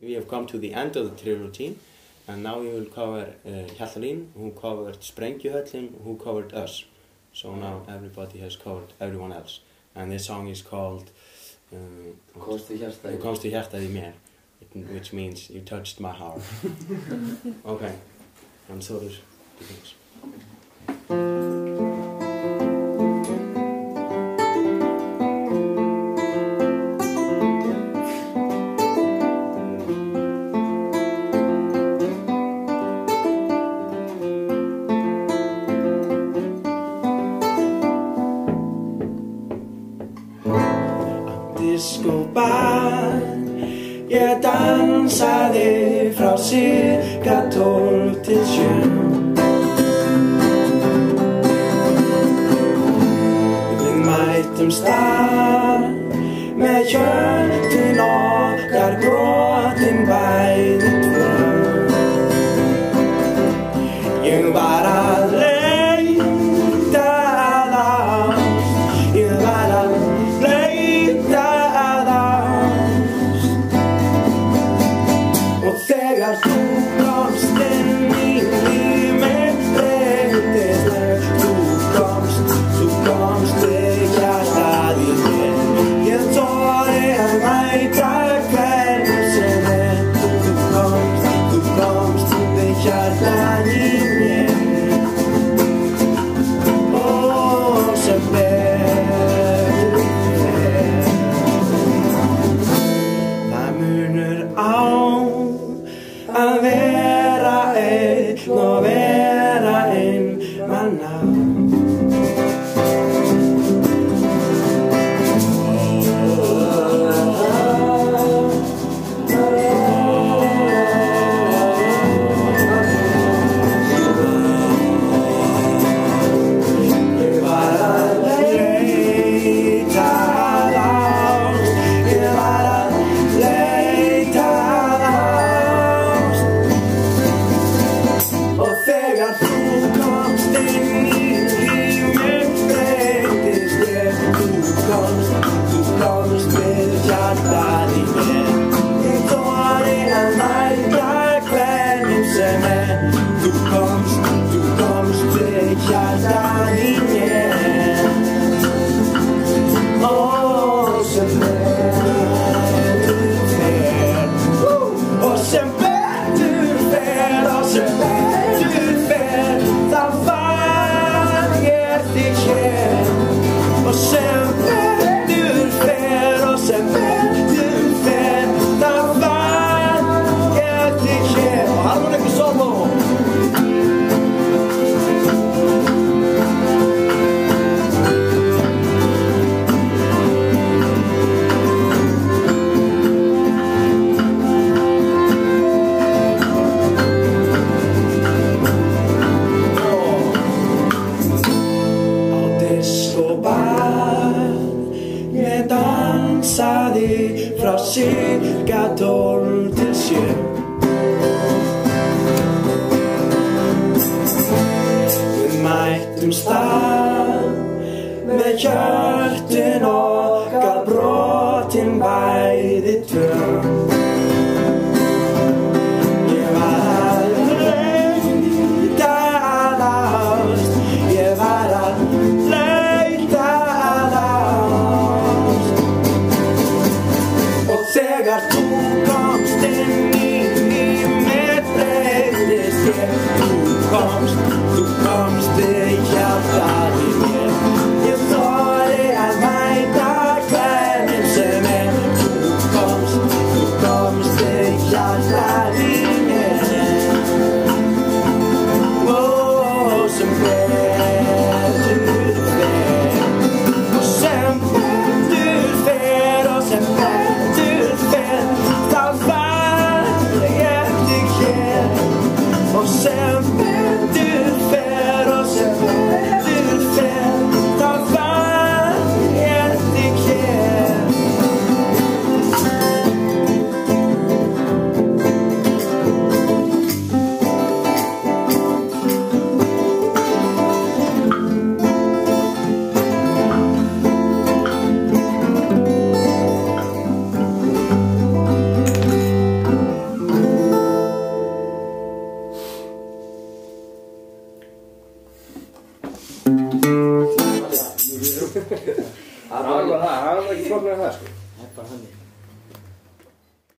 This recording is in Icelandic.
We have come to the end of the trilogy and now we will cover uh, Hjaltalín who covered Sprengjuhöllin who covered us. So now everybody has covered everyone else. And this song is called uh, Komstu hjarta Þú komst í hjartað í mér which means you touched my heart. okay, and so it begins. Diskobar Ég dansaði frá cirka tólf til sjö. Við mætum stað með hjörtun No når hver manna. Við dansaði frá cirka tólf til sjö. Við mættum stað með hjörtun okkar brotin bæði tvö Yeah. Það var ekki flokkur en það sko. Það er bara hann